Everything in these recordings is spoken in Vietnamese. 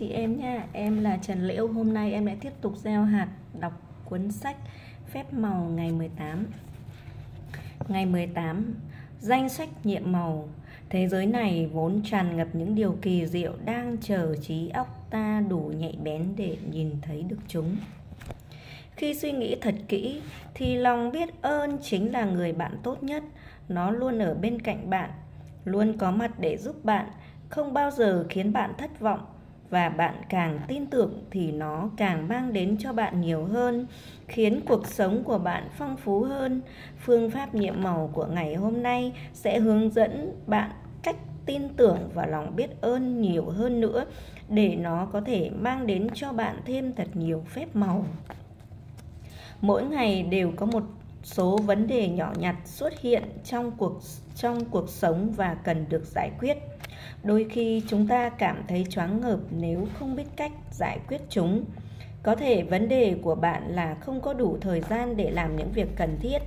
chị em nha Em là Trần Liễu, Hôm nay em lại tiếp tục gieo hạt, đọc cuốn sách Phép màu ngày 18 Ngày 18 Danh sách nhiệm màu. Thế giới này vốn tràn ngập những điều kỳ diệu Đang chờ trí óc ta đủ nhạy bén để nhìn thấy được chúng. Khi suy nghĩ thật kỹ, Thì lòng biết ơn chính là người bạn tốt nhất. Nó luôn ở bên cạnh bạn, Luôn có mặt để giúp bạn, không bao giờ khiến bạn thất vọng và bạn càng tin tưởng thì nó càng mang đến cho bạn nhiều hơn, khiến cuộc sống của bạn phong phú hơn. Phương pháp nhiệm màu của ngày hôm nay sẽ hướng dẫn bạn cách tin tưởng và lòng biết ơn nhiều hơn nữa, để nó có thể mang đến cho bạn thêm thật nhiều phép màu. Mỗi ngày đều có một số vấn đề nhỏ nhặt xuất hiện trong cuộc trong cuộc sống và cần được giải quyết đôi khi chúng ta cảm thấy choáng ngợp nếu không biết cách giải quyết chúng có thể vấn đề của bạn là không có đủ thời gian để làm những việc cần thiết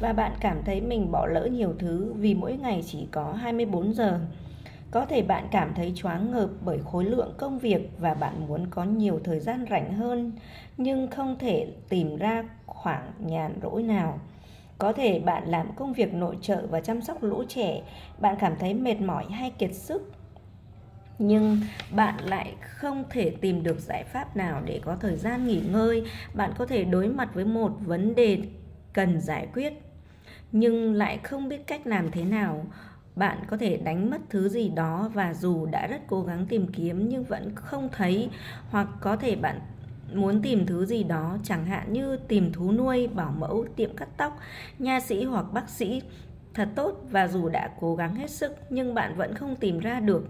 và bạn cảm thấy mình bỏ lỡ nhiều thứ vì mỗi ngày chỉ có 24 giờ. Có thể bạn cảm thấy choáng ngợp bởi khối lượng công việc và bạn muốn có nhiều thời gian rảnh hơn, nhưng không thể tìm ra khoảng nhàn rỗi nào. Có thể bạn làm công việc nội trợ và chăm sóc lũ trẻ, bạn cảm thấy mệt mỏi hay kiệt sức. Nhưng bạn lại không thể tìm được giải pháp nào để có thời gian nghỉ ngơi. Bạn có thể đối mặt với một vấn đề cần giải quyết nhưng lại không biết cách làm thế nào. Bạn có thể đánh mất thứ gì đó và dù đã rất cố gắng tìm kiếm nhưng vẫn không thấy hoặc có thể bạn muốn tìm thứ gì đó, chẳng hạn như tìm thú nuôi, bảo mẫu, tiệm cắt tóc, nha sĩ hoặc bác sĩ. Thật tốt và dù đã cố gắng hết sức, nhưng bạn vẫn không tìm ra được.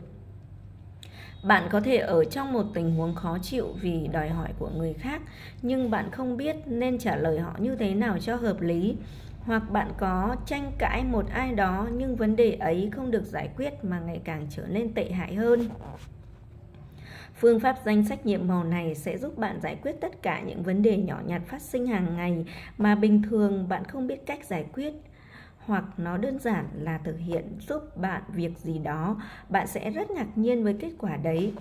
Bạn có thể ở trong một tình huống khó chịu vì đòi hỏi của người khác, nhưng bạn không biết nên trả lời họ như thế nào cho hợp lý. Hoặc bạn có tranh cãi một ai đó, nhưng vấn đề ấy không được giải quyết mà ngày càng trở nên tệ hại hơn. Phương pháp danh sách nhiệm màu này sẽ giúp bạn giải quyết tất cả những vấn đề nhỏ nhặt phát sinh hàng ngày mà bình thường bạn không biết cách giải quyết hoặc nó đơn giản là thực hiện giúp bạn việc gì đó, bạn sẽ rất ngạc nhiên với kết quả đấy.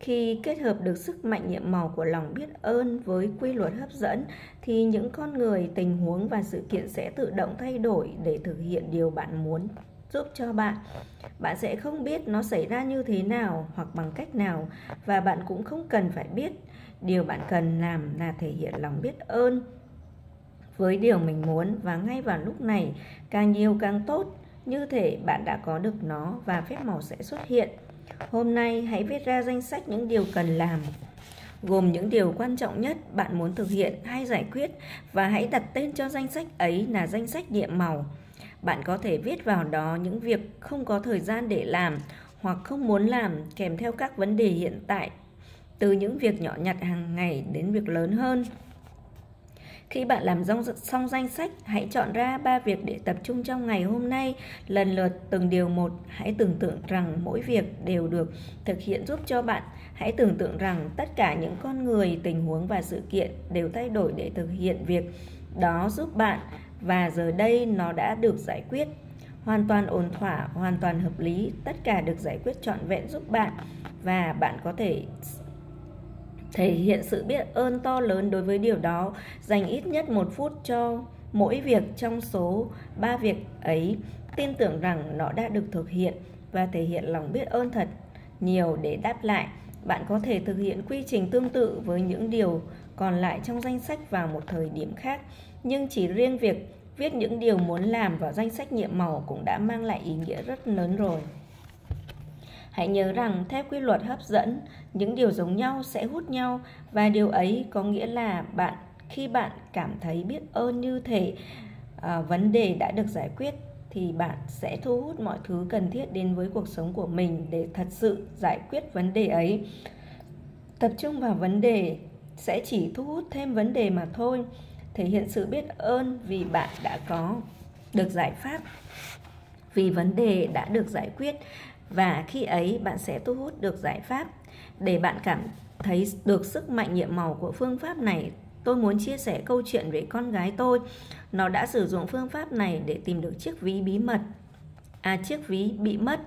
Khi kết hợp được sức mạnh nhiệm màu của lòng biết ơn với quy luật hấp dẫn thì những con người, tình huống và sự kiện sẽ tự động thay đổi để thực hiện điều bạn muốn giúp cho bạn. Bạn sẽ không biết nó xảy ra như thế nào hoặc bằng cách nào và bạn cũng không cần phải biết. Điều bạn cần làm là thể hiện lòng biết ơn với điều mình muốn và ngay vào lúc này, càng nhiều càng tốt như thể bạn đã có được nó và phép màu sẽ xuất hiện hôm nay hãy viết ra danh sách những điều cần làm, gồm những điều quan trọng nhất bạn muốn thực hiện hay giải quyết và hãy đặt tên cho danh sách ấy là danh sách nhiệm màu bạn có thể viết vào đó những việc không có thời gian để làm hoặc không muốn làm kèm theo các vấn đề hiện tại từ những việc nhỏ nhặt hàng ngày đến việc lớn hơn khi bạn làm xong danh sách, hãy chọn ra 3 việc để tập trung trong ngày hôm nay. Lần lượt từng điều một, hãy tưởng tượng rằng mỗi việc đều được thực hiện giúp cho bạn. Hãy tưởng tượng rằng tất cả những con người, tình huống và sự kiện đều thay đổi để thực hiện việc đó giúp bạn và giờ đây nó đã được giải quyết hoàn toàn ổn thỏa, hoàn toàn hợp lý, tất cả được giải quyết trọn vẹn giúp bạn. Và bạn có thể thể hiện sự biết ơn to lớn đối với điều đó. Dành ít nhất một phút cho mỗi việc trong số ba việc ấy. Tin tưởng rằng nó đã được thực hiện và thể hiện lòng biết ơn thật nhiều để đáp lại. Bạn có thể thực hiện quy trình tương tự với những điều còn lại trong danh sách vào một thời điểm khác nhưng chỉ riêng việc viết những điều muốn làm vào danh sách nhiệm màu cũng đã mang lại ý nghĩa rất lớn rồi Hãy nhớ rằng theo quy luật hấp dẫn, những điều giống nhau sẽ hút nhau và điều ấy có nghĩa là bạn khi bạn cảm thấy biết ơn như thể à, vấn đề đã được giải quyết thì bạn sẽ thu hút mọi thứ cần thiết đến với cuộc sống của mình để thật sự giải quyết vấn đề ấy. Tập trung vào vấn đề sẽ chỉ thu hút thêm vấn đề mà thôi. Thể hiện sự biết ơn vì bạn đã có được giải pháp, vì vấn đề đã được giải quyết, và khi ấy bạn sẽ thu hút được giải pháp. Để bạn cảm thấy được sức mạnh nhiệm màu của phương pháp này, tôi muốn chia sẻ câu chuyện về con gái tôi. Nó đã sử dụng phương pháp này để tìm được chiếc ví bí mật. À chiếc ví bị mất.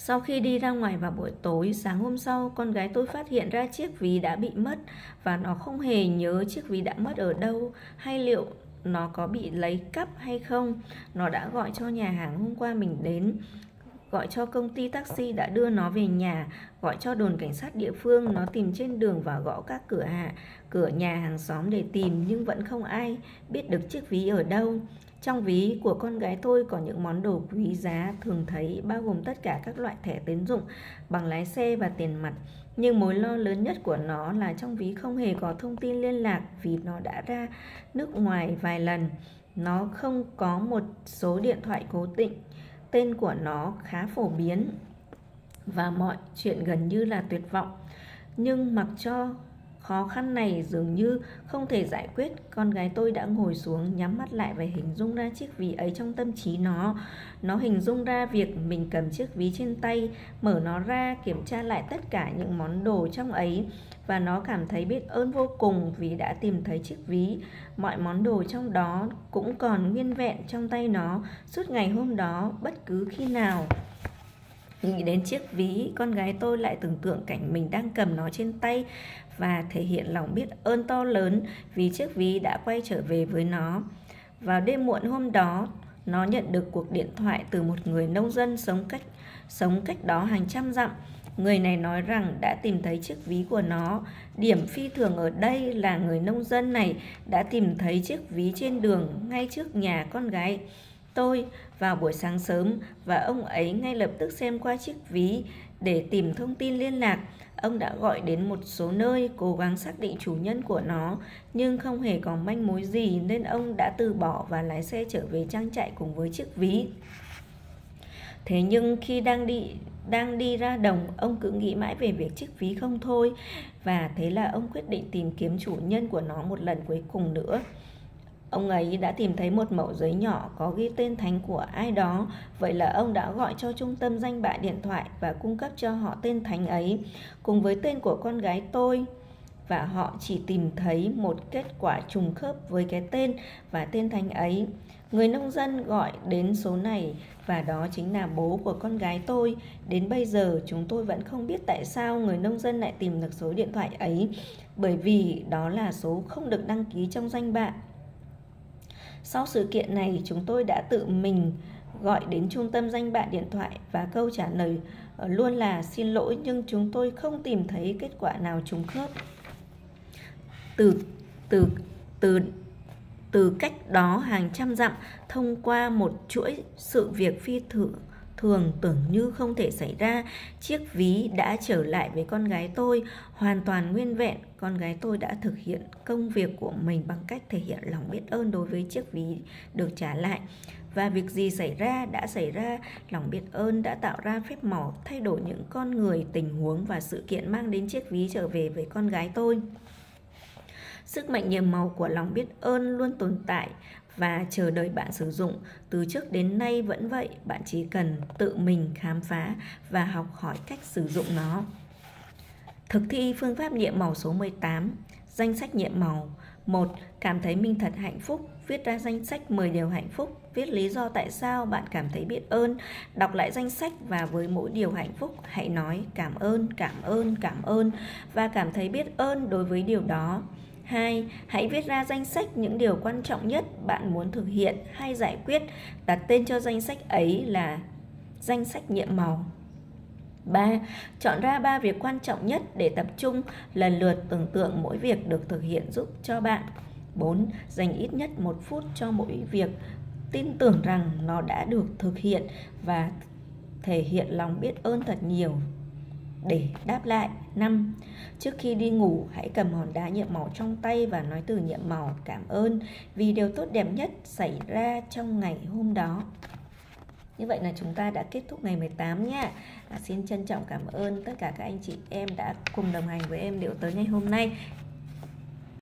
Sau khi đi ra ngoài vào buổi tối, sáng hôm sau, con gái tôi phát hiện ra chiếc ví đã bị mất và nó không hề nhớ chiếc ví đã mất ở đâu hay liệu nó có bị lấy cắp hay không. Nó đã gọi cho nhà hàng hôm qua mình đến, gọi cho công ty taxi đã đưa nó về nhà, gọi cho đồn cảnh sát địa phương, nó tìm trên đường và gõ các cửa hạ, cửa nhà hàng xóm để tìm nhưng vẫn không ai biết được chiếc ví ở đâu. Trong ví của con gái tôi có những món đồ quý giá thường thấy bao gồm tất cả các loại thẻ tín dụng, bằng lái xe và tiền mặt. Nhưng mối lo lớn nhất của nó là trong ví không hề có thông tin liên lạc vì nó đã ra nước ngoài vài lần. Nó không có một số điện thoại cố định. Tên của nó khá phổ biến và mọi chuyện gần như là tuyệt vọng. Nhưng mặc cho Khó khăn này dường như không thể giải quyết. Con gái tôi đã ngồi xuống, nhắm mắt lại và hình dung ra chiếc ví ấy trong tâm trí nó. Nó hình dung ra việc mình cầm chiếc ví trên tay, Mở nó ra, kiểm tra lại tất cả những món đồ trong ấy. Và nó cảm thấy biết ơn vô cùng vì đã tìm thấy chiếc ví. Mọi món đồ trong đó cũng còn nguyên vẹn trong tay nó. Suốt ngày hôm đó, bất cứ khi nào Nghĩ đến chiếc ví, con gái tôi lại tưởng tượng cảnh mình đang cầm nó trên tay và thể hiện lòng biết ơn to lớn vì chiếc ví đã quay trở về với nó. Vào đêm muộn hôm đó, nó nhận được cuộc điện thoại từ một người nông dân sống cách sống cách đó hàng trăm dặm. Người này nói rằng đã tìm thấy chiếc ví của nó. Điểm phi thường ở đây là người nông dân này đã tìm thấy chiếc ví trên đường ngay trước nhà con gái tôi vào buổi sáng sớm và ông ấy ngay lập tức xem qua chiếc ví để tìm thông tin liên lạc. Ông đã gọi đến một số nơi cố gắng xác định chủ nhân của nó nhưng không hề có manh mối gì nên ông đã từ bỏ và lái xe trở về trang trại cùng với chiếc ví. Thế nhưng khi đang đi đang đi ra đồng, ông cứ nghĩ mãi về việc chiếc ví không thôi và thế là ông quyết định tìm kiếm chủ nhân của nó một lần cuối cùng nữa. Ông ấy đã tìm thấy một mẫu giấy nhỏ có ghi tên thánh của ai đó, vậy là ông đã gọi cho trung tâm danh bạ điện thoại và cung cấp cho họ tên thánh ấy, cùng với tên của con gái tôi. Và họ chỉ tìm thấy một kết quả trùng khớp với cái tên và tên thánh ấy. Người nông dân gọi đến số này và đó chính là bố của con gái tôi. Đến bây giờ chúng tôi vẫn không biết tại sao người nông dân lại tìm được số điện thoại ấy, bởi vì đó là số không được đăng ký trong danh bạ. Sau sự kiện này, chúng tôi đã tự mình gọi đến trung tâm danh bạ điện thoại và câu trả lời ờ, luôn là xin lỗi nhưng chúng tôi không tìm thấy kết quả nào trùng khớp. Từ từ từ từ cách đó hàng trăm dặm thông qua một chuỗi sự việc phi thường thường tưởng như không thể xảy ra, chiếc ví đã trở lại với con gái tôi, hoàn toàn nguyên vẹn. Con gái tôi đã thực hiện công việc của mình bằng cách thể hiện lòng biết ơn đối với chiếc ví được trả lại. Và việc gì xảy ra đã xảy ra, lòng biết ơn đã tạo ra phép màu, thay đổi những con người, tình huống và sự kiện mang đến chiếc ví trở về với con gái tôi. Sức mạnh nhiệm màu của lòng biết ơn luôn tồn tại và chờ đợi bạn sử dụng. Từ trước đến nay vẫn vậy, bạn chỉ cần tự mình khám phá và học hỏi cách sử dụng nó. Thực thi phương pháp nhiệm màu số 18, danh sách nhiệm màu. 1. Cảm thấy mình thật hạnh phúc, viết ra danh sách 10 điều hạnh phúc, viết lý do tại sao bạn cảm thấy biết ơn, đọc lại danh sách và với mỗi điều hạnh phúc hãy nói cảm ơn, cảm ơn, cảm ơn và cảm thấy biết ơn đối với điều đó. 2. Hãy viết ra danh sách những điều quan trọng nhất bạn muốn thực hiện hay giải quyết, đặt tên cho danh sách ấy là danh sách nhiệm màu. 3. Chọn ra 3 việc quan trọng nhất để tập trung lần lượt tưởng tượng mỗi việc được thực hiện giúp cho bạn. 4. Dành ít nhất 1 phút cho mỗi việc tin tưởng rằng nó đã được thực hiện và thể hiện lòng biết ơn thật nhiều để đáp lại 5. Trước khi đi ngủ, hãy cầm hòn đá nhiệm màu trong tay và nói từ nhiệm màu cảm ơn vì điều tốt đẹp nhất xảy ra trong ngày hôm đó. Như vậy là chúng ta đã kết thúc ngày 18 nha. À, xin trân trọng cảm ơn tất cả các anh chị em đã cùng đồng hành với em điệu tới ngày hôm nay.